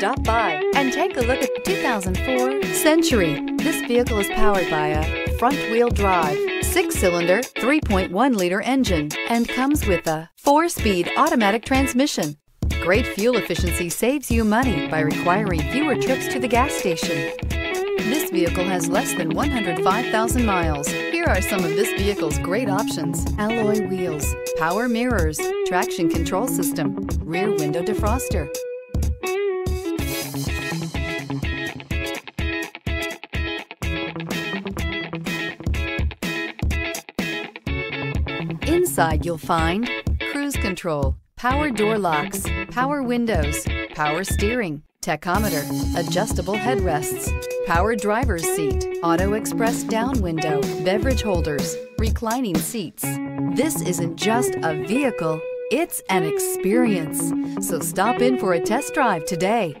Stop by and take a look at the 2004 Century. This vehicle is powered by a front-wheel drive, six-cylinder, 3.1-liter engine and comes with a four-speed automatic transmission. Great fuel efficiency saves you money by requiring fewer trips to the gas station. This vehicle has less than 105,000 miles. Here are some of this vehicle's great options. Alloy wheels, power mirrors, traction control system, rear window defroster, Inside you'll find cruise control, power door locks, power windows, power steering, tachometer, adjustable headrests, power driver's seat, auto express down window, beverage holders, reclining seats. This isn't just a vehicle, it's an experience. So stop in for a test drive today.